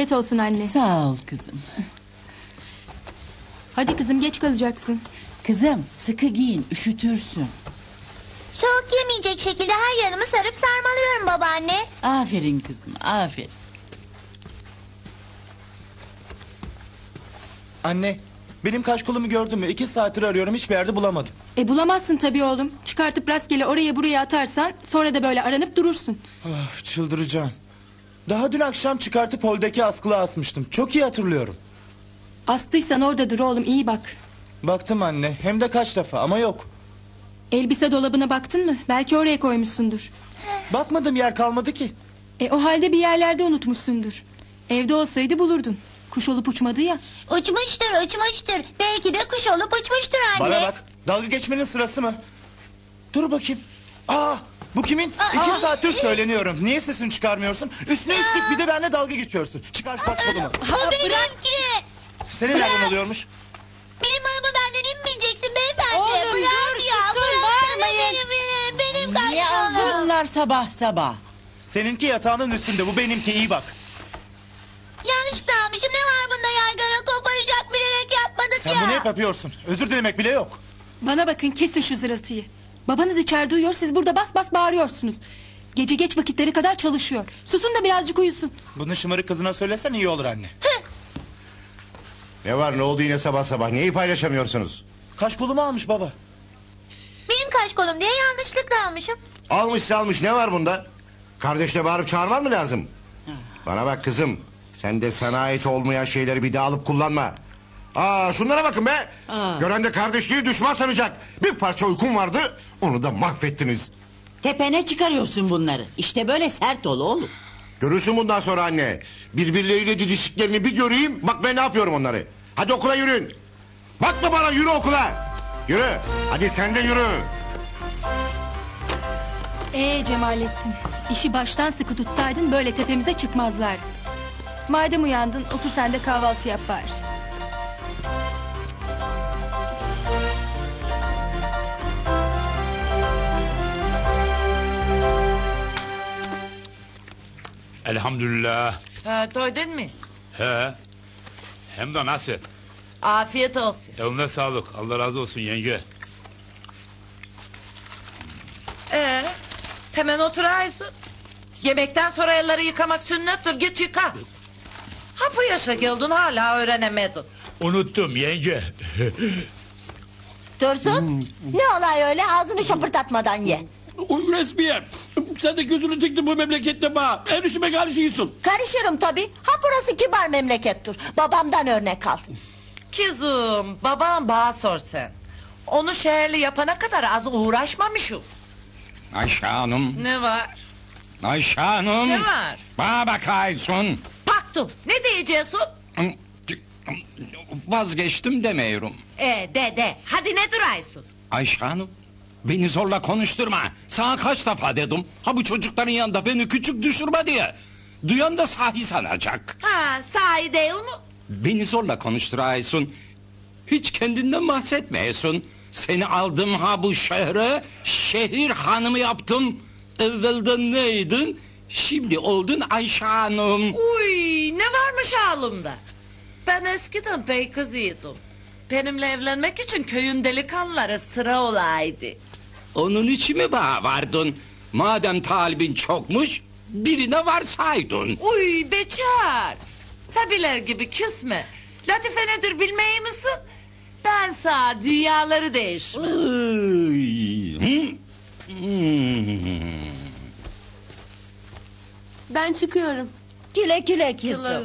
Afiyet olsun anne. Sağ ol kızım. Hadi kızım geç kalacaksın. Kızım sıkı giyin üşütürsün. Soğuk yemeyecek şekilde her yanımı sarıp sarmalıyorum babaanne. Aferin kızım aferin. Anne benim kaş kolumu gördün mü? İki saattir arıyorum hiçbir yerde bulamadım. E bulamazsın tabii oğlum. Çıkartıp rastgele oraya buraya atarsan sonra da böyle aranıp durursun. Of, çıldıracağım. Daha dün akşam çıkartıp holdeki askılığa asmıştım. Çok iyi hatırlıyorum. Astıysan oradadır oğlum iyi bak. Baktım anne hem de kaç defa ama yok. Elbise dolabına baktın mı? Belki oraya koymuşsundur. Bakmadım yer kalmadı ki. E o halde bir yerlerde unutmuşsundur. Evde olsaydı bulurdun. Kuş olup uçmadı ya. Uçmuştur uçmuştur. Belki de kuş olup uçmuştur anne. Bana bak dalga geçmenin sırası mı? Dur bakayım. Aa bu kimin? İki saattir söyleniyorum. Niye sesini çıkarmıyorsun? Üstüne üstlük bir de benimle dalga geçiyorsun. Çıkar şu kaç kolumu. Bu benimki. Senin nereden oluyormuş? Benim malımı benden inmeyeceksin beyefendi. Oğlum, bırak dur, ya susun, bırak bağırmayın. benim, benim, Niye kaçmalım. ağlıyorlar sabah sabah? Seninki yatağının üstünde bu benimki iyi bak. Yanlışlıkla almışım ne var bunda yaygara koparacak bilerek yapmadık Sen ya. bunu hep yapıyorsun. Özür dilemek bile yok. Bana bakın kesin şu zırıltıyı. Babanız içeride uyuyor siz burada bas bas bağırıyorsunuz. Gece geç vakitleri kadar çalışıyor. Susun da birazcık uyusun. Bunu şımarık kızına söylesen iyi olur anne. Ne var ne oldu yine sabah sabah? Neyi paylaşamıyorsunuz? Kaş kolumu almış baba. Benim kaş kolum diye yanlışlıkla almışım. Almışsa almış ne var bunda? Kardeşle bağırıp çağırman mı lazım? Bana bak kızım. Sen de sana ait olmayan şeyleri bir daha alıp kullanma. Aa şunlara bakın be. Aa. Gören de kardeşliği düşman sanacak. Bir parça uykum vardı. Onu da mahvettiniz. Tepene çıkarıyorsun bunları. İşte böyle sert ol oğlum. Görürsün bundan sonra anne. Birbirleriyle didiştiklerini bir göreyim. Bak ben ne yapıyorum onları. Hadi okula yürüyün. Bakma bana yürü okula. Yürü. Hadi sen de yürü. Ee Cemalettin işi baştan sıkı tutsaydın böyle tepemize çıkmazlardı. Madem uyandın otur sen de kahvaltı yap bari. Elhamdülillah. Ha, doydun mu? He. Hem de nasıl? Afiyet olsun. Eline sağlık. Allah razı olsun yenge. Ee, hemen oturaysın. Yemekten sonra elleri yıkamak sünnettir. Git yıka. Ha bu yaşa geldin hala öğrenemedin. Unuttum yenge. Dursun. Ne olay öyle ağzını şapırdatmadan ye. Resmiye. Sen de gözünü diktin bu memlekette bana. Her işime karışıyorsun. Karışırım tabii. Ha burası kibar memlekettir. Babamdan örnek al. Kızım babam bana sor sen. Onu şehirli yapana kadar az uğraşmamışım. Ayşe Hanım, Ne var? Ayşe Hanım. Ne var? Bana bakaysın. Baktım. Ne diyeceksin? Vazgeçtim demiyorum. E de de. Hadi ne duraysın? Ayşe Hanım, beni zorla konuşturma. Sana kaç defa dedim. Ha bu çocukların yanında beni küçük düşürme diye. Duyan da sahi sanacak. Ha sahi değil mi? Beni zorla konuşturaysın. Hiç kendinden bahsetmeyesin. Seni aldım ha bu şehre. Şehir hanımı yaptım. Evvelden neydin? Şimdi oldun Ayşe Hanım. Uy ne varmış halımda? Ben eskiden bey kızıydım. Benimle evlenmek için köyün delikanlıları sıra olaydı. Onun için mi bana vardın? Madem talibin çokmuş, birine varsaydın. Uy beçer. Sabiler gibi küsme. Latife nedir bilmeyi misin? Ben sağ dünyaları değişmem. Ben çıkıyorum. Güle güle kızım.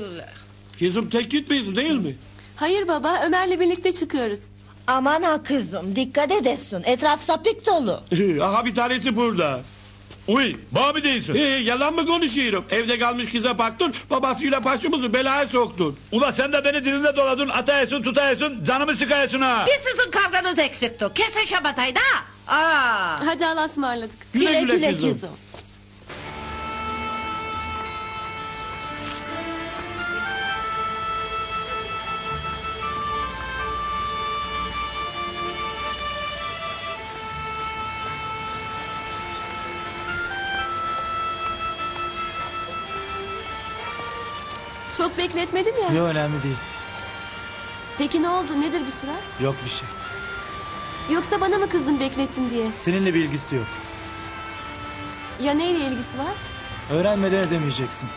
Kızım tek gitmeyiz değil mi? Hayır baba Ömer'le birlikte çıkıyoruz. Aman ha kızım dikkat edesin. Etraf sapık dolu. Aha bir tanesi burada. Uy, mı değilsin? Ee, yalan mı konuşuyorum? Evde kalmış kıza baktın, babasıyla başımızı belaya soktun. Ula sen de beni dilinde doladın. Atayasın tutayasın. Canımı sıkayasın ha. Bir sizin kavganız eksikti. Kesin şabatayı da. Aa. Hadi Allah'a ısmarladık. Güle güle, kızım. Çok bekletmedim ya. Yok önemli değil. Peki ne oldu? Nedir bu surat? Yok bir şey. Yoksa bana mı kızdın beklettim diye? Seninle bir ilgisi yok. Ya neyle ilgisi var? Öğrenmeden edemeyeceksin.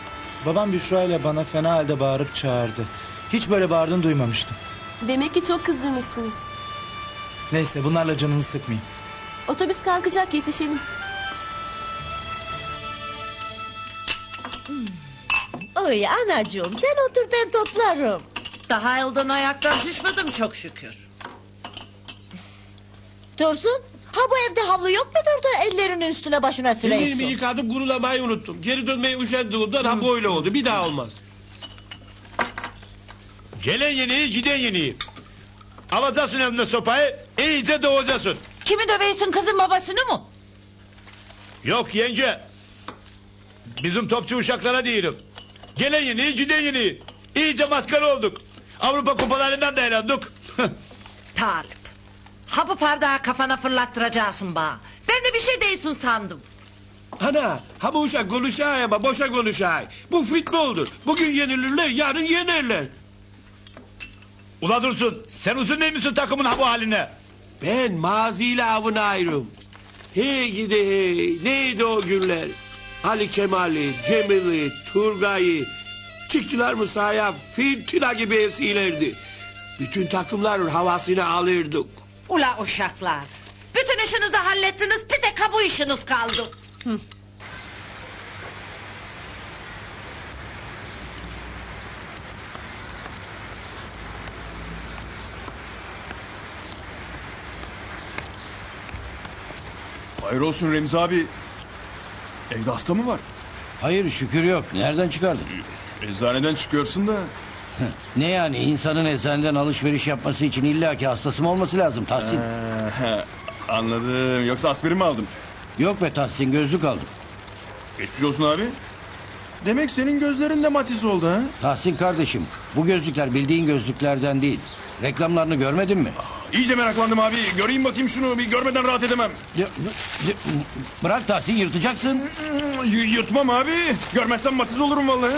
Babam Büşra ile bana fena halde bağırıp çağırdı. Hiç böyle bağırdığını duymamıştım. Demek ki çok kızdırmışsınız. Neyse bunlarla canını sıkmayayım. Otobüs kalkacak yetişelim. Oy anacığım sen otur ben toplarım. Daha elden ayaktan düşmedim çok şükür. Dursun ha bu evde havlu yok mudur da ellerini üstüne başına Ellerimi süreysin? yıkadım kurulamayı unuttum. Geri dönmeyi üşendiğimden ha böyle oldu. Bir daha olmaz. Gelen yeniği giden yeniği. Alacaksın eline sopayı iyice doğacaksın. Kimi döveysin kızın babasını mı? Yok yenge. Bizim topçu uşaklara değilim. Gelen yeniği giden yeniği. İyice maskara olduk. Avrupa kupalarından da elendik. Talip. Ha bu pardağı kafana fırlattıracaksın bana. Ben de bir şey değilsin sandım. Ana ha bu uşak konuşay ama boşa konuşay. Bu futboldur. Bugün yenilirler yarın yenerler. Ula Dursun sen uzun değil misin takımın ha bu haline? Ben maziyle avınayırım. Hey gidi hey. Neydi o günler? Ali Kemal'i, Cemil'i, Turgay'ı. Çıktılar mı sahaya fırtına gibi esilerdi. Bütün takımların havasını alırdık. Ula uşaklar. Bütün işinizi hallettiniz bir de kabu işiniz kaldı. Hayır olsun Remzi abi. Evde hasta mı var? Hayır şükür yok. Nereden çıkardın? Eczaneden çıkıyorsun da. Ne yani insanın eczaneden alışveriş yapması için illaki hastası mı olması lazım Tahsin? He, anladım. Yoksa aspirin mi aldın? Yok be Tahsin gözlük aldım. Geçmiş olsun abi. Demek senin gözlerin de matiz oldu ha? Tahsin kardeşim bu gözlükler bildiğin gözlüklerden değil. Reklamlarını görmedin mi? İyice meraklandım abi. Göreyim bakayım şunu. Bir görmeden rahat edemem. Ya, ya, Bırak Tahsin yırtacaksın. Y- yırtmam abi. Görmezsem matiz olurum vallahi.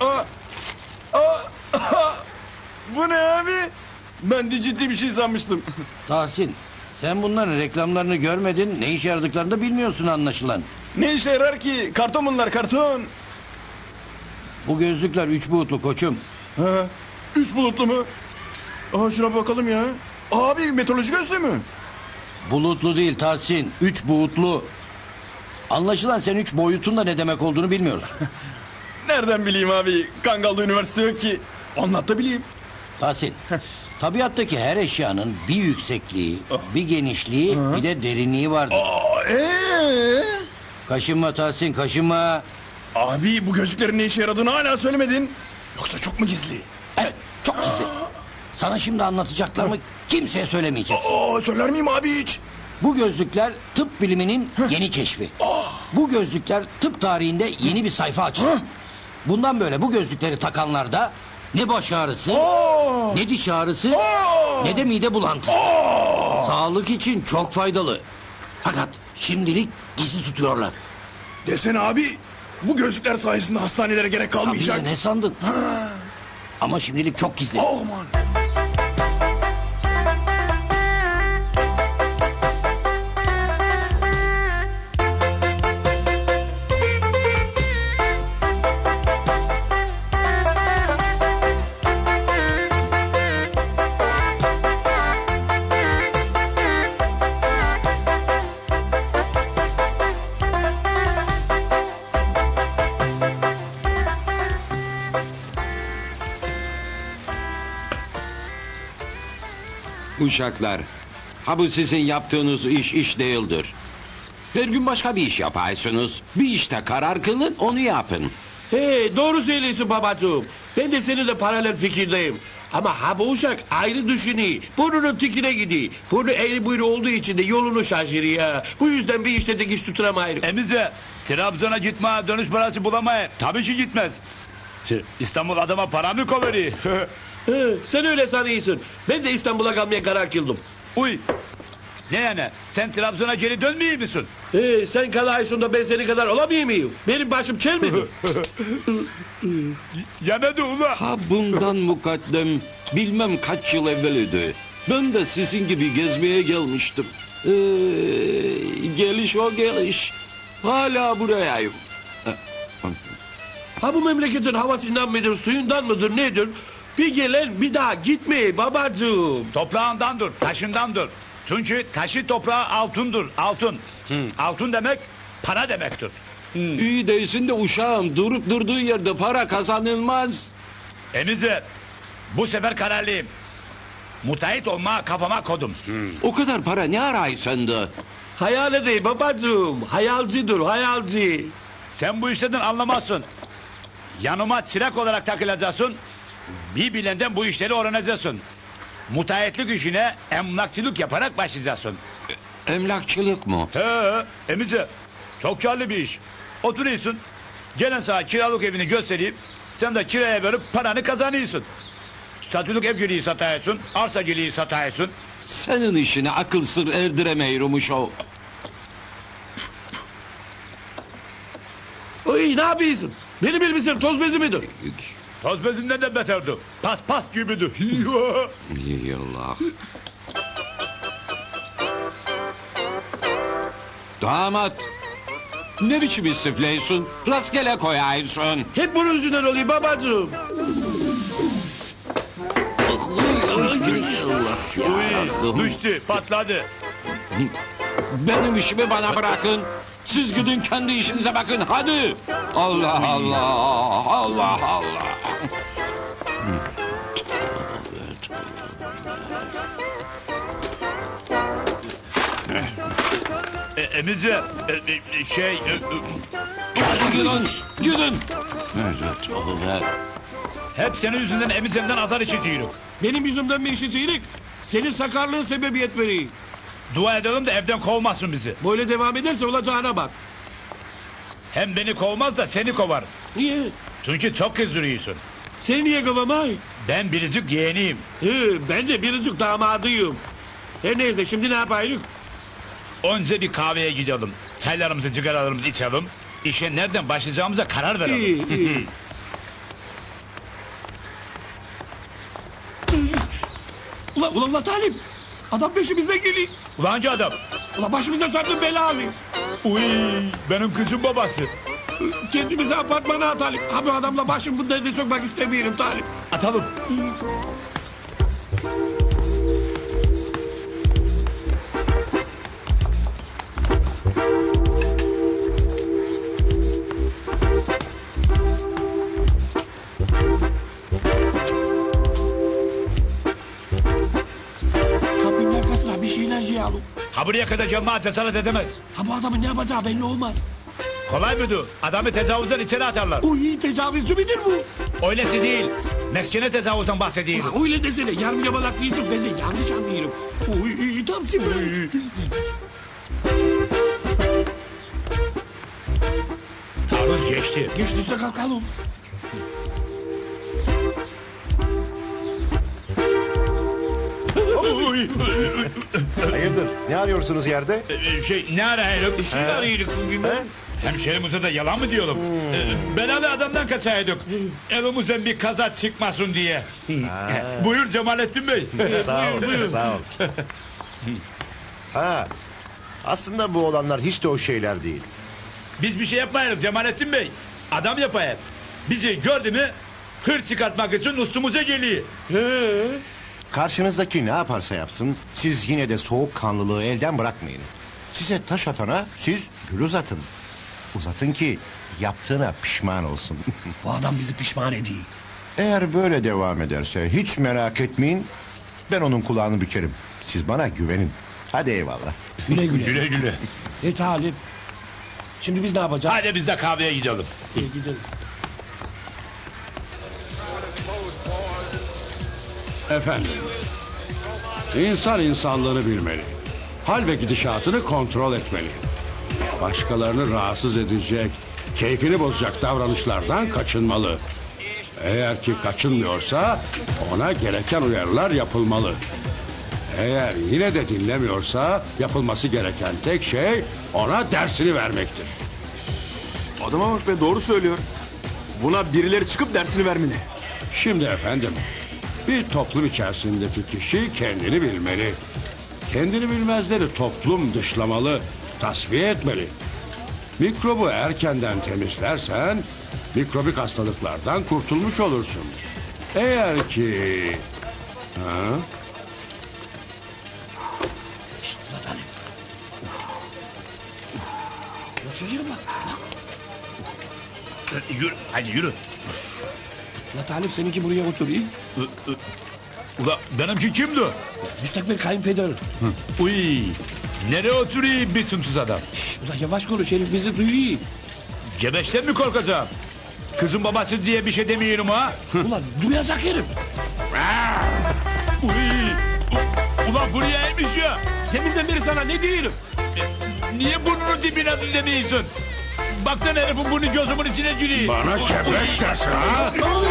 Aa, aa, aa. Bu ne abi? Ben de ciddi bir şey sanmıştım. Tahsin sen bunların reklamlarını görmedin. Ne işe yaradıklarını da bilmiyorsun anlaşılan. Ne işe yarar ki? Karton bunlar karton. Bu gözlükler üç boyutlu koçum. Ha, üç bulutlu mu? Aa şuna bakalım ya. Abi meteoroloji gözlüğü mü? Bulutlu değil Tahsin. Üç boyutlu. Anlaşılan sen üç boyutun da ne demek olduğunu bilmiyorsun. Nereden bileyim abi? Kangal'da üniversite yok ki. Anlat da bileyim. Tahsin. Tabiattaki her eşyanın bir yüksekliği, bir genişliği, bir de derinliği vardır. Aa, ee? Kaşınma Tahsin, kaşınma. Abi bu gözlüklerin ne işe yaradığını hala söylemedin. Yoksa çok mu gizli? Evet, çok gizli. Sana şimdi anlatacaklarımı kimseye söylemeyeceksin. Aa, söyler miyim abi hiç? Bu gözlükler tıp biliminin yeni keşfi. Bu gözlükler tıp tarihinde yeni bir sayfa açtı. Bundan böyle bu gözlükleri takanlarda ne baş ağrısı, ne diş ağrısı, ne de mide bulantısı. Sağlık için çok faydalı. Fakat şimdilik gizli tutuyorlar. Desene abi. Bu gözlükler sayesinde hastanelere gerek Tabii kalmayacak. ne sandın? Ama şimdilik çok gizli. Aman. Uşaklar, ha bu sizin yaptığınız iş iş değildir. Her gün başka bir iş yaparsınız. Bir işte karar kılın onu yapın. He doğru söylüyorsun babacığım. Ben de seninle paralel fikirdeyim. Ama ha bu uşak ayrı düşünüyor. Burnunun tikine gidiyor. Burnu eğri buyru olduğu için de yolunu şaşırıyor. Bu yüzden bir işte dikiş tutturamayız. Emice Trabzon'a gitme dönüş parası bulamayın. Tabii ki gitmez. İstanbul adama para mı koveri? He, sen öyle sanıyorsun. Ben de İstanbul'a kalmaya karar kıldım. Uy. Ne yani sen Trabzon'a geri dönmeyeyim misin? Ee, sen kadar Aysun da ben senin kadar olamıyor muyum? Benim başım kel ne de ula? Ha bundan mukaddem bilmem kaç yıl evveliydi. Ben de sizin gibi gezmeye gelmiştim. Ee, geliş o geliş. Hala burayayım. ha bu memleketin havasından mıdır, suyundan mıdır, nedir? Bir gelen bir daha gitmeyi babacığım. Toprağındandır, taşındandır. Çünkü taşı toprağı altındır, altın. Altın demek para demektir. İyi değilsin de uşağım durup durduğu yerde para kazanılmaz. Emice, bu sefer kararlıyım. Mutayit olma kafama kodum. O kadar para ne aray sende? Hayal edeyim babacığım. Hayalcidir, hayalci. Sen bu işlerden anlamazsın. Yanıma çırak olarak takılacaksın. Bir bilenden bu işleri öğreneceksin. Mutayetlik işine emlakçılık yaparak başlayacaksın. Emlakçılık mı? He, Emice, çok karlı bir iş. Oturuyorsun, gelen sana kiralık evini göstereyim. Sen de kiraya verip paranı kazanıyorsun. Statülük evciliği satıyorsun, arsacılığı satıyorsun. Senin işine akıl sır erdiremeyrum uşağım. Oy ne yapıyorsun? Benim elbisem toz bezi midir? Toz bezinden de beterdi. Pas pas gibidir. Yallah. Damat. Ne biçim istifleysun? Rastgele koyaysın. Hep bunun yüzünden oluyor babacığım. Düştü, patladı. Benim işimi bana bırakın. Siz gidin kendi işinize bakın hadi. Allah Allah. Allah Allah. E, Emice, e, e, şey... e, e, Hadi gidin. Gidin. Evet, evet. hep senin yüzünden Emice'mden azar işitiyorum. Benim yüzümden mi işitecek? Senin sakarlığın sebebiyet veriyor. Dua edelim de evden kovmasın bizi. Böyle devam ederse olacağına bak. Hem beni kovmaz da seni kovar. Niye? Çünkü çok kızdırıyorsun. Seni niye kavamay? Ben biricik yeğeniyim. He, ben de biricik damadıyım. Her neyse şimdi ne yapayım? Önce bir kahveye gidelim. Çaylarımızı, cigaralarımızı içelim. İşe nereden başlayacağımıza karar verelim. İyi, iyi. Ulan ulan ulan Talip. Adam peşimizden geliyor. Ulancı adam. Ulan başımıza sardı bela alıyor. Uy, benim kızın babası. Kendimizi apartmana atalım. Ha bu adamla başım bu derde sokmak istemiyorum Talip. Atalım. Şeyler yiyalım. Ha buraya kadar cemaat cesaret edemez. Ha bu adamın ne yapacağı belli olmaz. Kolay mıydı? Adamı tecavüzden içeri atarlar. Uy tecavüzcü müdür bu? Öylesi değil. Meskene tecavüzden bahsediyorum. Ha, öyle desene yarım yamalak değilsin ben de yanlış anlıyorum. Uy tam sinir. Taarruz geçti. Geçtiyse kalkalım. Hayırdır? Ne arıyorsunuz yerde? e, şey ne arayalım? Bir şey arayalım. Hemşerimize de yalan mı diyelim? E, Belalı adamdan kaçaydık. Elimizden bir kaza çıkmasın diye. Buyur Cemalettin Bey. sağ ol, sağ ol. ha, aslında bu olanlar hiç de o şeyler değil. Biz bir şey yapmayız Cemalettin Bey. Adam yapayım. Bizi gördü mü hır çıkartmak için üstümüze geliyor. Karşınızdaki ne yaparsa yapsın, siz yine de soğukkanlılığı elden bırakmayın. Size taş atana siz gül uzatın. Uzatın ki yaptığına pişman olsun. Bu adam bizi pişman ediyor. Eğer böyle devam ederse hiç merak etmeyin. Ben onun kulağını bükerim. Siz bana güvenin. Hadi eyvallah. Güle güle. Güle güle. E Talip. Şimdi biz ne yapacağız? Hadi biz de kahveye gidelim. İyi gidelim. Efendim, insan insanlığını bilmeli. Hal ve gidişatını kontrol etmeli. Başkalarını rahatsız edecek, keyfini bozacak davranışlardan kaçınmalı. Eğer ki kaçınmıyorsa ona gereken uyarılar yapılmalı. Eğer yine de dinlemiyorsa yapılması gereken tek şey ona dersini vermektir. Adama bak be doğru söylüyor. Buna birileri çıkıp dersini vermeli. Şimdi efendim, bir toplum içerisindeki kişi kendini bilmeli. Kendini bilmezleri toplum dışlamalı, tasfiye etmeli. Mikrobu erkenden temizlersen mikrobik hastalıklardan kurtulmuş olursun. Eğer ki... Ha? Şuraya bak. Yürü, hadi yürü. La Talip seninki buraya oturayım. Ula benimki kimdi? Müstakbel kayınpeder. Uy, nereye oturayım bir sımsız adam? Şş, ula yavaş konuş herif bizi duyuyor. Gebeşten mi korkacağım? Kızın babası diye bir şey demiyorum ha. Ulan duyacak herif. Uy, u- ulan buraya eğmiş ya. Deminden beri sana ne diyorum? Niye burnunun dibine demiyorsun? Baksana herifin burnu gözümün içine giriyor. Bana kebeş dersin ha? Oğlum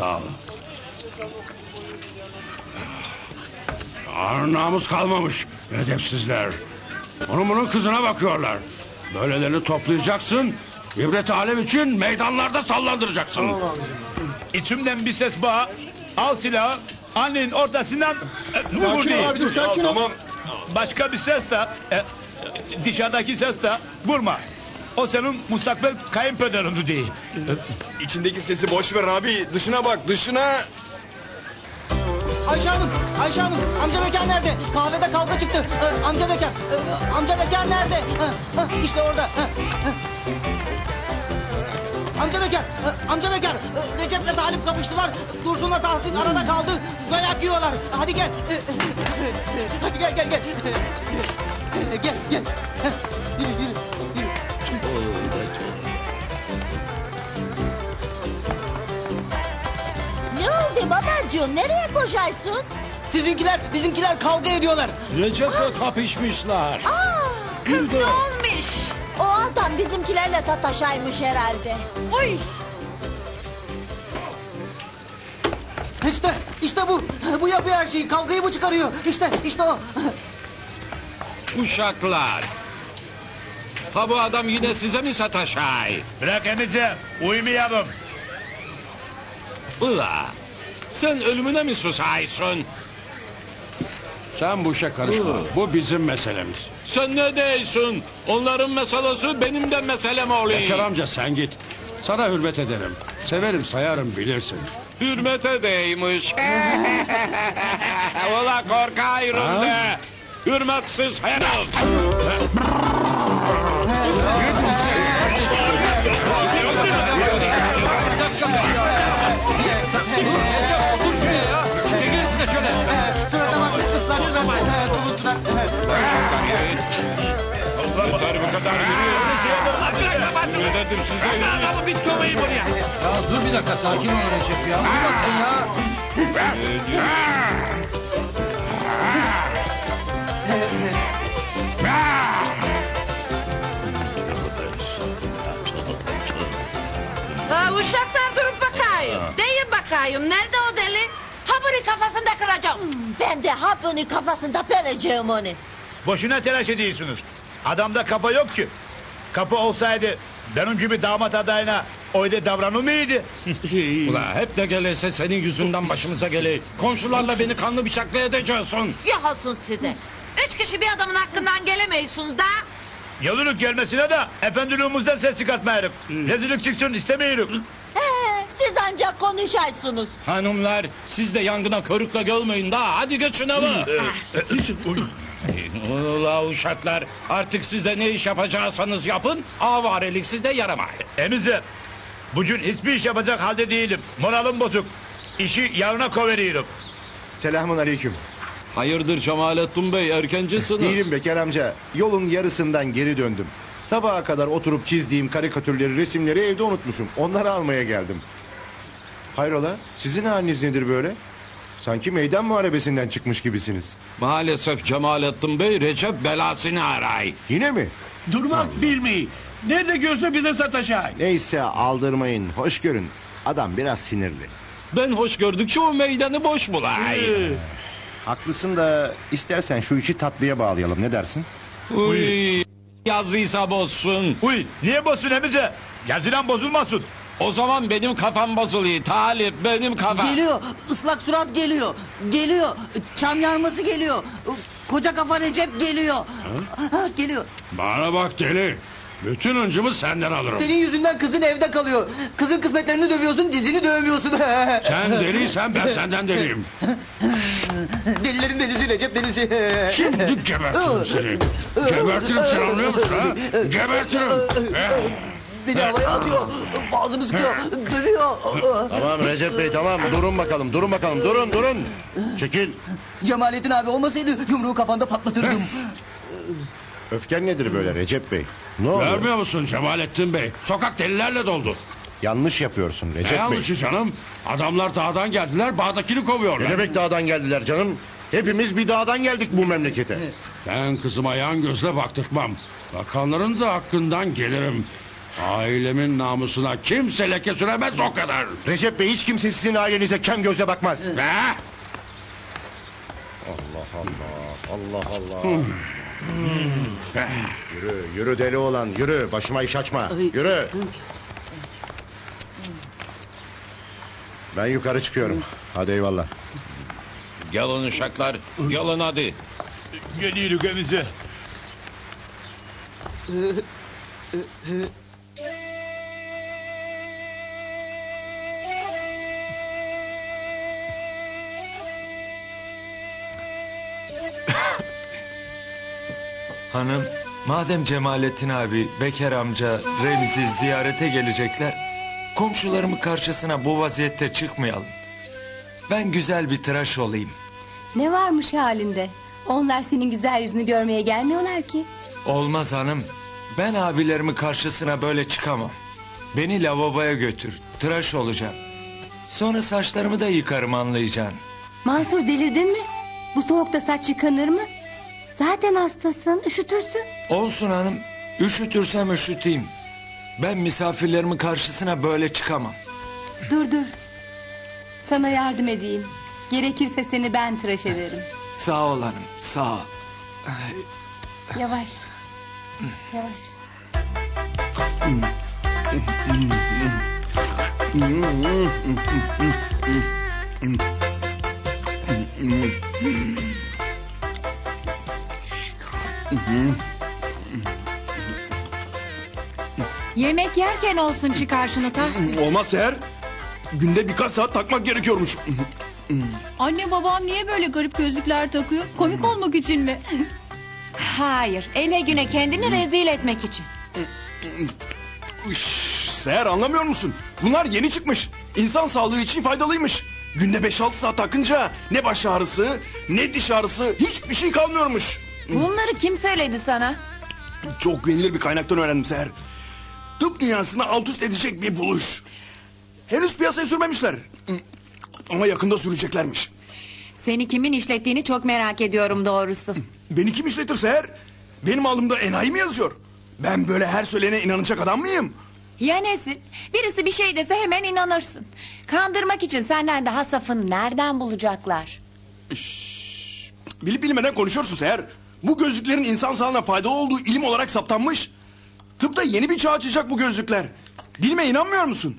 Sağ ol. Ağır namus kalmamış. Edepsizler. Onun bunun kızına bakıyorlar. Böylelerini toplayacaksın. İbret alem için meydanlarda sallandıracaksın. İçimden bir ses bağ. Al silahı. Annenin ortasından e, vur Sakin ol diye. abicim sakin ol. Tamam. Başka bir ses de e, dışarıdaki ses de vurma. O senin mustakbel kayınpederindi diye. İçindeki sesi boş ver abi. Dışına bak dışına. Ayşe Hanım, Ayşe Hanım, amca bekar nerede? Kahvede kavga çıktı. Ee, amca bekar, ee, amca bekar nerede? Ha, ha, işte orada. Ha. Amca bekar, ee, amca bekar. Ee, Recep'le Talip kapıştılar. Dursun'la Tahsin arada kaldı. Dayak yiyorlar. Hadi gel. Ee, Hadi gel, gel, gel. Ee, Gel, gel. Yürü, yürü. Babacığım? Nereye koşarsın? Sizinkiler, bizimkiler kavga ediyorlar. Recep'le kapışmışlar. Aa, kız ne olmuş? O adam bizimkilerle sataşaymış herhalde. Uy. İşte, işte bu. Bu yapıyor her şeyi. Kavgayı bu çıkarıyor. İşte, işte o. Uşaklar. Ha bu adam yine size mi sataşay? Bırak emici. Uyumayalım. Ula sen ölümüne mi susaysın? Sen bu işe karışma. Bu bizim meselemiz. Sen ne değilsin? Onların meselesi benim de meselem oluyor. Bekar amca sen git. Sana hürmet ederim. Severim sayarım bilirsin. Hürmet edeymiş. Ula korkayım de. Hürmetsiz Yeter bu kadar Nedir size? Adamı bitmeyin buraya. Ya dur bir dakika sakin ol Recep ya. Dur bak sen ya. Ha, uşaklar durun bakayım. Deyin bakayım nerede o deli? Ha bunu kafasında kıracağım. Ben de hapını kafasında peleceğim onu. Boşuna telaş ediyorsunuz. Adamda kafa yok ki. Kafa olsaydı benim gibi damat adayına öyle davranır mıydı? Ula hep de gelirse senin yüzünden başımıza gelir. Komşularla beni kanlı bıçakla edeceksin. Yahasın size. Üç kişi bir adamın hakkından gelemeyirsiniz da. Yolculuk gelmesine de efendiliğimizden ses çıkartmayırım. Rezillik çıksın istemiyorum. He, siz ancak konuşarsınız. Hanımlar siz de yangına körükle gelmeyin daha. Hadi geçin eve. Ula uşaklar artık siz de ne iş yapacaksanız yapın. Avarelik sizde yaramay. Emize, bugün hiçbir iş yapacak halde değilim. Moralim bozuk. işi yarına koveriyorum. Selamun aleyküm. Hayırdır Cemalettin Bey erkencisiniz. Değilim Bekar amca. Yolun yarısından geri döndüm. Sabaha kadar oturup çizdiğim karikatürleri, resimleri evde unutmuşum. Onları almaya geldim. Hayrola? Sizin haliniz nedir böyle? Sanki meydan muharebesinden çıkmış gibisiniz. Maalesef Cemalettin Bey Recep belasını aray. Yine mi? Durmak bilmeyi. Nerede gözü bize sataşay. Neyse aldırmayın. Hoş görün. Adam biraz sinirli. Ben hoş gördükçe o meydanı boş bulay. Haklısın da istersen şu işi tatlıya bağlayalım. Ne dersin? Uy. Yazıysa bozsun. Uy niye bozsun emice? Yazılan bozulmasın. O zaman benim kafam bozuluyor. Talip benim kafam. Geliyor. Islak surat geliyor. Geliyor. Çam yarması geliyor. Koca kafa Recep geliyor. Ha, geliyor. Bana bak deli. Bütün öncümü senden alırım. Senin yüzünden kızın evde kalıyor. Kızın kısmetlerini dövüyorsun, dizini dövmüyorsun. Sen deliysen ben senden deliyim. Delilerin delisi Recep delisi. Şimdi gebertirim seni. Gebertirim seni anlıyor musun ha? Gebertirim. Beni havaya atıyor. Boğazımı sıkıyor. Dövüyor. Tamam Recep Bey tamam. Durun bakalım. Durun bakalım. Durun durun. Çekil. Cemalettin abi olmasaydı yumruğu kafanda patlatırdım. Öfken nedir böyle Recep Bey? Ne oluyor? Görmüyor musun Cemalettin Bey? Sokak delilerle doldu. Yanlış yapıyorsun Ne Recep Bey. yanlışı canım? Adamlar dağdan geldiler bağdakini Ne kovuyorlar. demek dağdan geldiler canım? Hepimiz bir dağdan geldik bu memlekete. Ben kızıma yan gözle baktırtmam. Bakanların da hakkından gelirim. Ailemin namusuna kimse leke süremez o kadar. Recep Bey hiç kimse sizin ailenize kem gözle bakmaz. Be! Allah Allah. Allah Allah. yürü yürü deli olan yürü. Başıma iş açma. Yürü. Ben yukarı çıkıyorum. Hadi eyvallah. Gelin uşaklar. Gelin hadi. Geliyoruz emice. Hanım, madem Cemalettin abi, Bekar amca, Remzi ziyarete gelecekler... ...komşularımın karşısına bu vaziyette çıkmayalım. Ben güzel bir tıraş olayım. Ne varmış halinde? Onlar senin güzel yüzünü görmeye gelmiyorlar ki. Olmaz hanım. Ben abilerimin karşısına böyle çıkamam. Beni lavaboya götür, tıraş olacağım. Sonra saçlarımı da yıkarım anlayacaksın. Mansur delirdin mi? Bu soğukta saç yıkanır mı? Zaten hastasın, üşütürsün. Olsun hanım, üşütürsem üşüteyim. Ben misafirlerimin karşısına böyle çıkamam. Dur dur. Sana yardım edeyim. Gerekirse seni ben tıraş ederim. Sağ ol hanım, sağ ol. Yavaş. Yavaş. Yemek yerken olsun çıkar şunu Tahsin. Olmaz Seher. Günde birkaç saat takmak gerekiyormuş. Anne babam niye böyle garip gözlükler takıyor? Komik olmak için mi? Hayır, ele güne kendini rezil etmek için. Üş, Seher anlamıyor musun? Bunlar yeni çıkmış. İnsan sağlığı için faydalıymış. Günde 5-6 saat takınca ne baş ağrısı ne diş ağrısı hiçbir şey kalmıyormuş. Bunları kim söyledi sana? Çok güvenilir bir kaynaktan öğrendim Seher. Tıp dünyasını alt üst edecek bir buluş. Henüz piyasaya sürmemişler. Ama yakında süreceklermiş. Seni kimin işlettiğini çok merak ediyorum doğrusu. Beni kim işletir Seher? Benim alnımda enayi mi yazıyor? Ben böyle her söylene inanacak adam mıyım? Ya nesin? Birisi bir şey dese hemen inanırsın. Kandırmak için senden daha safın nereden bulacaklar? Bilip bilmeden konuşuyorsun Seher. Bu gözlüklerin insan sağlığına faydalı olduğu ilim olarak saptanmış. Tıpta yeni bir çağ açacak bu gözlükler. Bilme inanmıyor musun?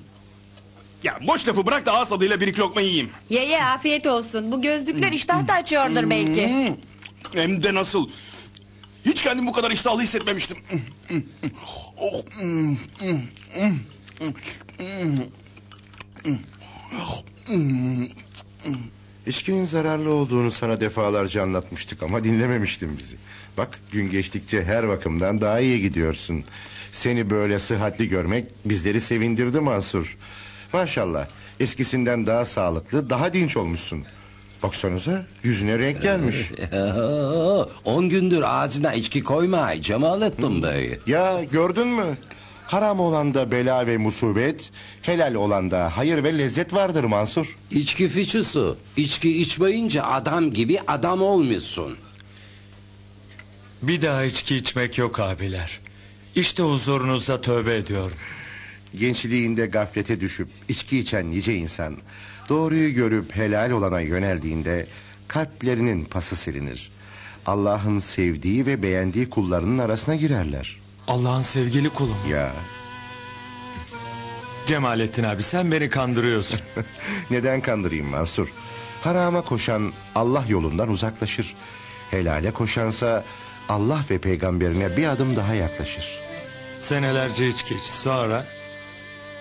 Ya boş lafı bırak da ağız tadıyla bir iki lokma yiyeyim. Ye ye afiyet olsun. Bu gözlükler iştah da açıyordur belki. Hmm. Hem de nasıl. Hiç kendimi bu kadar iştahlı hissetmemiştim. Oh. İçkinin zararlı olduğunu sana defalarca anlatmıştık ama dinlememiştin bizi. Bak gün geçtikçe her bakımdan daha iyi gidiyorsun. Seni böyle sıhhatli görmek bizleri sevindirdi Mansur. Maşallah Eskisinden daha sağlıklı, daha dinç olmuşsun. Baksanıza yüzüne renk gelmiş. On gündür ağzına içki koyma Cemalettin Bey. Ya gördün mü? Haram olanda bela ve musibet, helal olanda hayır ve lezzet vardır Mansur. İçki fiçisi. İçki içmeyince adam gibi adam olmuyorsun. Bir daha içki içmek yok abiler. İşte huzurunuzda tövbe ediyorum. Gençliğinde gaflete düşüp içki içen nice insan doğruyu görüp helal olana yöneldiğinde kalplerinin pası silinir. Allah'ın sevdiği ve beğendiği kullarının arasına girerler. Allah'ın sevgili kulum. Ya Cemalettin abi sen beni kandırıyorsun. neden kandırayım Mansur? Harama koşan Allah yolundan uzaklaşır. Helale koşansa Allah ve peygamberine bir adım daha yaklaşır. Senelerce içki iç sonra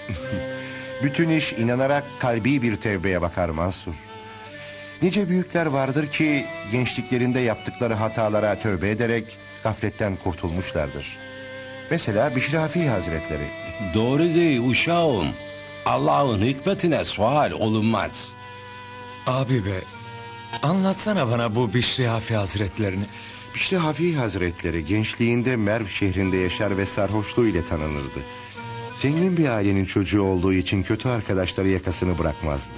Bütün iş inanarak kalbi bir tevbeye bakar Mansur. Nice büyükler vardır ki gençliklerinde yaptıkları hatalara tövbe ederek gafletten kurtulmuşlardır. Mesela Bişri Hafi Hazretleri. Doğru değil uşağım. Allah'ın hikmetine sual olunmaz. Abi be anlatsana bana bu Bişri Hafi Hazretlerini. Bişri Hafi Hazretleri gençliğinde Merv şehrinde yaşar ve sarhoşluğu ile tanınırdı. Zengin bir ailenin çocuğu olduğu için kötü arkadaşları yakasını bırakmazdı.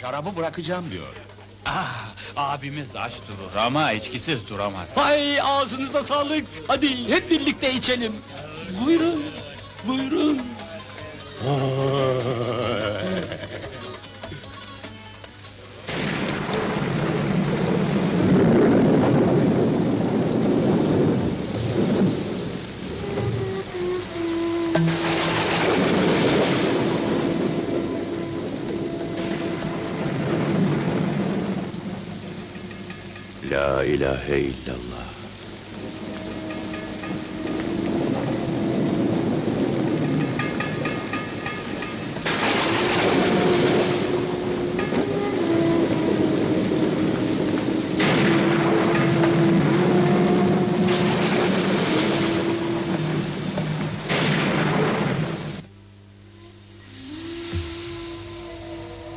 Şarabı bırakacağım diyor. Ah, abimiz aç durur ama içkisiz duramaz. Hay ağzınıza sağlık. Hadi hep birlikte içelim. Buyurun. Buyurun. La ilahe illallah.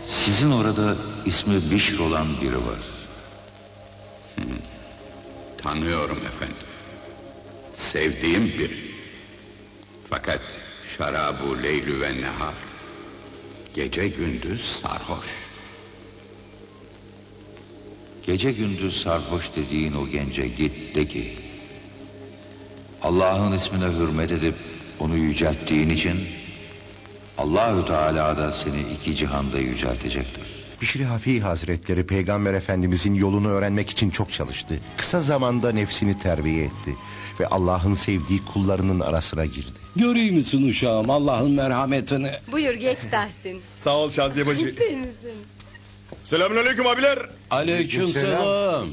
Sizin orada ismi Bişr olan biri var. Sevdiğim biri. Fakat şarabu leylü ve nehar. Gece gündüz sarhoş. Gece gündüz sarhoş dediğin o gence git de ki... Allah'ın ismine hürmet edip onu yücelttiğin için... Allahü Teala da seni iki cihanda yüceltecektir. Bişri Hafi Hazretleri Peygamber Efendimizin yolunu öğrenmek için çok çalıştı. Kısa zamanda nefsini terbiye etti. Ve Allah'ın sevdiği kullarının arasına girdi. Görüyor musun uşağım Allah'ın merhametini? Buyur geç Tahsin. Sağ ol Şaziye bacı. Sensin. Selamünaleyküm abiler. Aleyküm selam.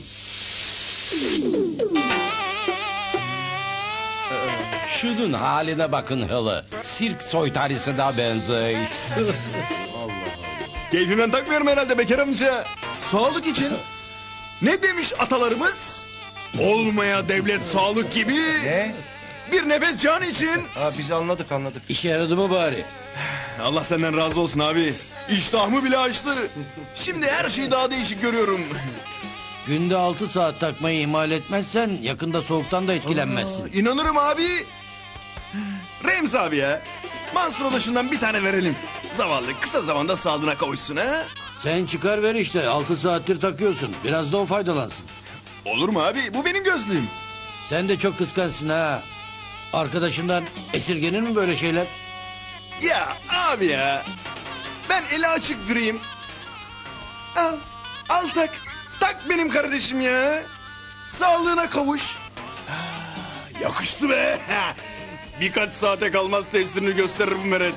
Şunun haline bakın hele. Sirk soytarısına benziyor. Keyfimden takmıyorum herhalde Bekar amca. Sağlık için. Ne demiş atalarımız? Olmaya devlet sağlık gibi. Ne? Bir nefes can için. Aa, biz anladık anladık. İşe yaradı mı bari? Allah senden razı olsun abi. İştahımı bile açtı. Şimdi her şeyi daha değişik görüyorum. Günde altı saat takmayı ihmal etmezsen yakında soğuktan da etkilenmezsin. İnanırım abi. Remzi abi ya. Mansur'a da şundan bir tane verelim. Zavallı kısa zamanda sağlığına kavuşsun ha. Sen çıkar ver işte altı saattir takıyorsun. Biraz da o faydalansın. Olur mu abi? Bu benim gözlüğüm. Sen de çok kıskansın ha. Arkadaşından esirgenir mi böyle şeyler? Ya abi ya. Ben eli açık göreyim. Al. Al tak. Tak benim kardeşim ya. Sağlığına kavuş. Ah, Yakıştı be. Birkaç saate kalmaz tesirini gösterir bu meret.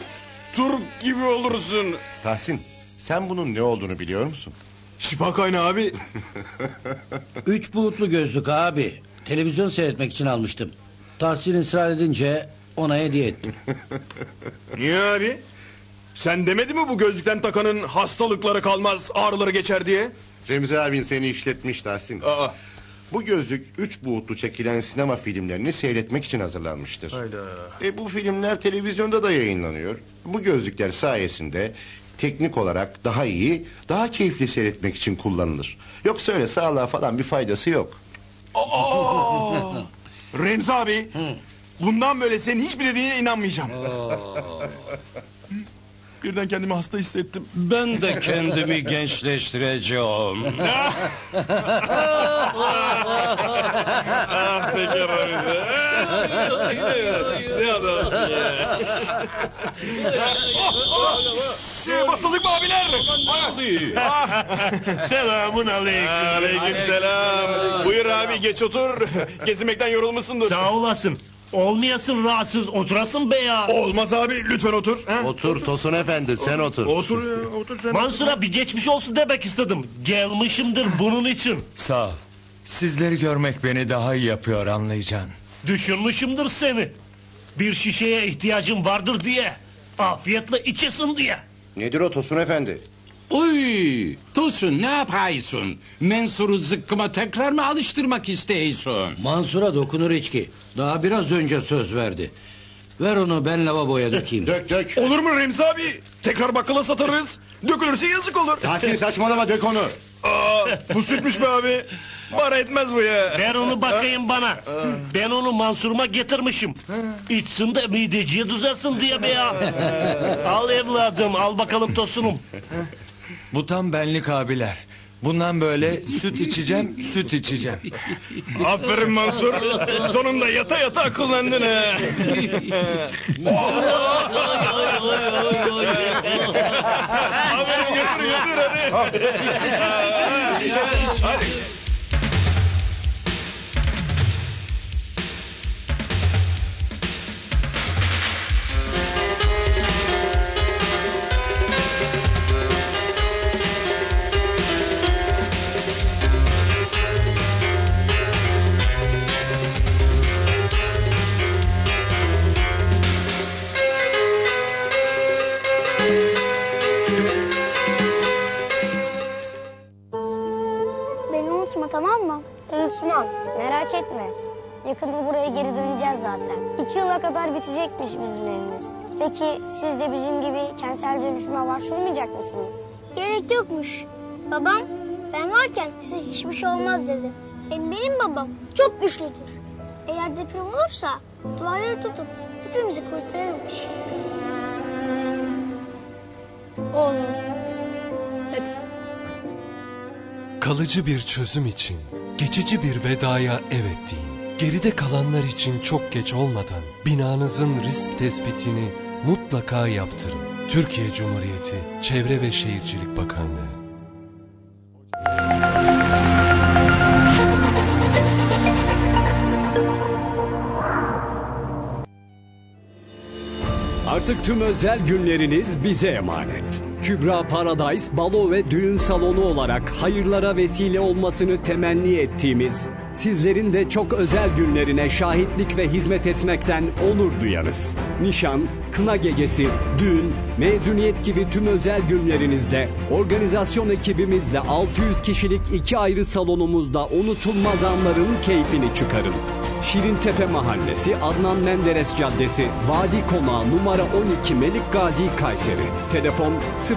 Turp gibi olursun. Tahsin sen bunun ne olduğunu biliyor musun? Şifa kaynağı abi. Üç bulutlu gözlük abi. Televizyon seyretmek için almıştım. Tahsin ısrar edince ona hediye ettim. Niye abi? Sen demedi mi bu gözlükten takanın hastalıkları kalmaz ağrıları geçer diye? Remzi abin seni işletmiş Tahsin. Aa, Bu gözlük üç boyutlu çekilen sinema filmlerini seyretmek için hazırlanmıştır. Hayda. E, bu filmler televizyonda da yayınlanıyor. Bu gözlükler sayesinde teknik olarak daha iyi, daha keyifli seyretmek için kullanılır. Yoksa öyle sağlığa falan bir faydası yok. Aa! Remzi abi. Bundan böyle senin hiçbir dediğine inanmayacağım. Birden kendimi hasta hissettim. Ben de kendimi gençleştireceğim. ah Peker Remzi. ne adamsın ya. Şey, basıldık mı abiler? Selamun aleyküm. Aleyküm selam. Buyur abi geç otur. Gezinmekten yorulmuşsundur. Sağ olasın. Olmayasın rahatsız oturasın be ya. Olmaz abi lütfen otur. Otur Tosun Efendi sen otur. Otur ya otur sen. Mansur'a bir geçmiş olsun demek istedim. Gelmişimdir bunun için. Sağ ol. Sizleri görmek beni daha iyi yapıyor anlayacaksın. Düşünmüşümdür seni. Bir şişeye ihtiyacın vardır diye. Afiyetle içesin diye. Nedir o Tosun Efendi? Uy, Tosun ne yapıyorsun? Mensur'u zıkkıma tekrar mı alıştırmak istiyorsun? Mansur'a dokunur içki. Daha biraz önce söz verdi. Ver onu ben lavaboya dökeyim. Dök dök. Olur mu Remzi abi? Tekrar bakkala satarız. Dökülürse yazık olur. Tahsin saçmalama dök onu. Aa, bu sütmüş be abi. Para etmez bu ya. Ver onu bakayım bana. Ben onu Mansur'uma getirmişim. İçsin de mideciye düzelsin diye be ya. Al evladım al bakalım tosunum. Bu tam benlik abiler. Bundan böyle süt içeceğim, süt içeceğim. Aferin Mansur. Sonunda yata yata akıllandın ha. Aferin götür götür hadi. Hadi. Unutmam. Merak etme. Yakında buraya geri döneceğiz zaten. İki yıla kadar bitecekmiş bizim evimiz. Peki siz de bizim gibi kentsel dönüşüme başvurmayacak mısınız? Gerek yokmuş. Babam ben varken size hiçbir şey olmaz dedi. Hem benim babam çok güçlüdür. Eğer deprem olursa duvarları tutup hepimizi kurtarırmış. Olur. Kalıcı bir çözüm için, geçici bir vedaya evet deyin. Geride kalanlar için çok geç olmadan binanızın risk tespitini mutlaka yaptırın. Türkiye Cumhuriyeti Çevre ve Şehircilik Bakanlığı Artık tüm özel günleriniz bize emanet. Kübra Paradise Balo ve Düğün Salonu olarak hayırlara vesile olmasını temenni ettiğimiz, sizlerin de çok özel günlerine şahitlik ve hizmet etmekten onur duyarız. Nişan, kına gecesi, düğün, mezuniyet gibi tüm özel günlerinizde organizasyon ekibimizle 600 kişilik iki ayrı salonumuzda unutulmaz anların keyfini çıkarın. Şirintepe Mahallesi, Adnan Menderes Caddesi, Vadi Konağı numara 12 Melik Gazi Kayseri. Telefon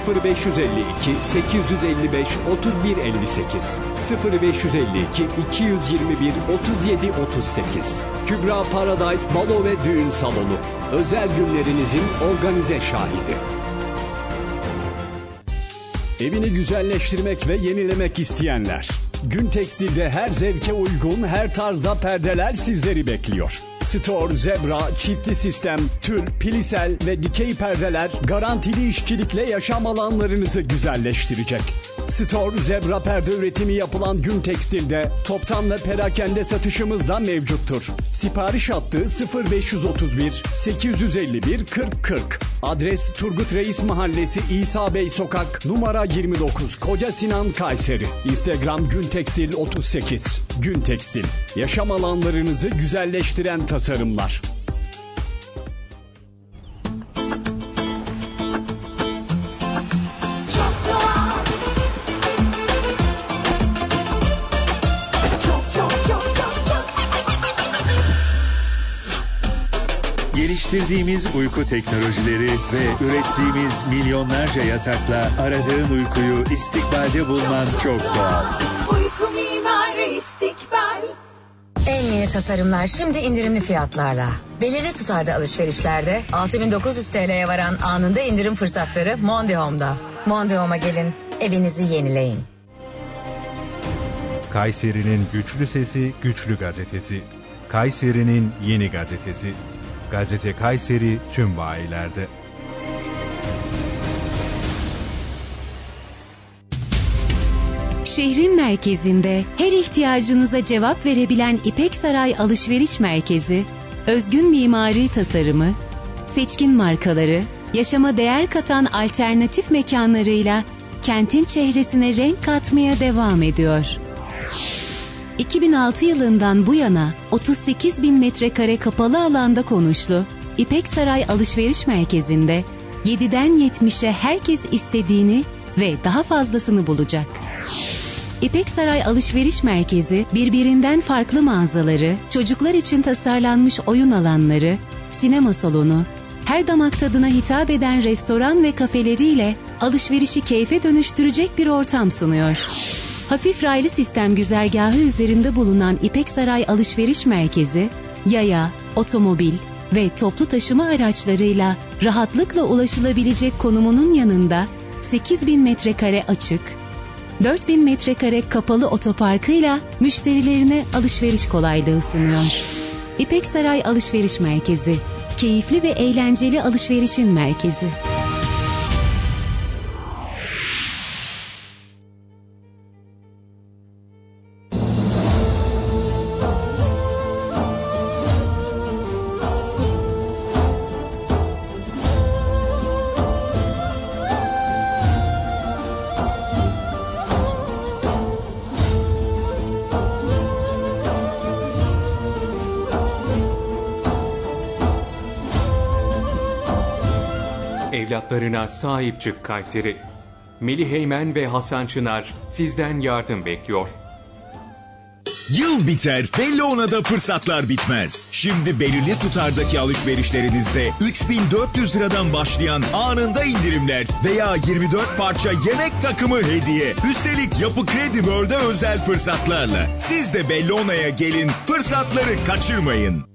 0552 855 3158 0552 221 37 38 Kübra Paradise Balo ve Düğün Salonu. Özel günlerinizin organize şahidi. Evini güzelleştirmek ve yenilemek isteyenler. Gün Tekstil'de her zevke uygun, her tarzda perdeler sizleri bekliyor. Store, zebra, çiftli sistem, tül, pilisel ve dikey perdeler garantili işçilikle yaşam alanlarınızı güzelleştirecek. Store, zebra perde üretimi yapılan Gün Tekstil'de toptan ve perakende satışımız da mevcuttur. Sipariş hattı 0531 851 40 40. Adres Turgut Reis Mahallesi İsa Bey Sokak numara 29 Koca Sinan Kayseri. Instagram Gün Tekstil 38. Gün Tekstil. Yaşam alanlarınızı güzelleştiren tasarımlar. Geliştirdiğimiz uyku teknolojileri ve ürettiğimiz milyonlarca yatakla aradığın uykuyu istikbalde bulman çok doğal. Uyku mimarı istikbal. En yeni tasarımlar şimdi indirimli fiyatlarla. Belirli tutarda alışverişlerde 6900 TL'ye varan anında indirim fırsatları Monde Home'da. Monde Home'a gelin, evinizi yenileyin. Kayseri'nin güçlü sesi, güçlü gazetesi. Kayseri'nin yeni gazetesi. Gazete Kayseri tüm bayilerde. Şehrin merkezinde her ihtiyacınıza cevap verebilen İpek Saray Alışveriş Merkezi, özgün mimari tasarımı, seçkin markaları, yaşama değer katan alternatif mekanlarıyla kentin çehresine renk katmaya devam ediyor. 2006 yılından bu yana 38 bin metrekare kapalı alanda konuşlu İpek Saray Alışveriş Merkezi'nde 7'den 70'e herkes istediğini ve daha fazlasını bulacak. İpek Saray Alışveriş Merkezi birbirinden farklı mağazaları, çocuklar için tasarlanmış oyun alanları, sinema salonu, her damak tadına hitap eden restoran ve kafeleriyle alışverişi keyfe dönüştürecek bir ortam sunuyor. Hafif raylı sistem güzergahı üzerinde bulunan İpek Saray Alışveriş Merkezi, yaya, otomobil ve toplu taşıma araçlarıyla rahatlıkla ulaşılabilecek konumunun yanında 8000 metrekare açık, 4000 metrekare kapalı otoparkıyla müşterilerine alışveriş kolaylığı sunuyor. İpek Saray Alışveriş Merkezi, keyifli ve eğlenceli alışverişin merkezi. Evlatlarına sahip çık Kayseri. Melih Eymen ve Hasan Çınar sizden yardım bekliyor. Yıl biter, Bellona'da fırsatlar bitmez. Şimdi belirli tutardaki alışverişlerinizde 3400 liradan başlayan anında indirimler veya 24 parça yemek takımı hediye. Üstelik Yapı Kredi World'e özel fırsatlarla. Siz de Bellona'ya gelin, fırsatları kaçırmayın.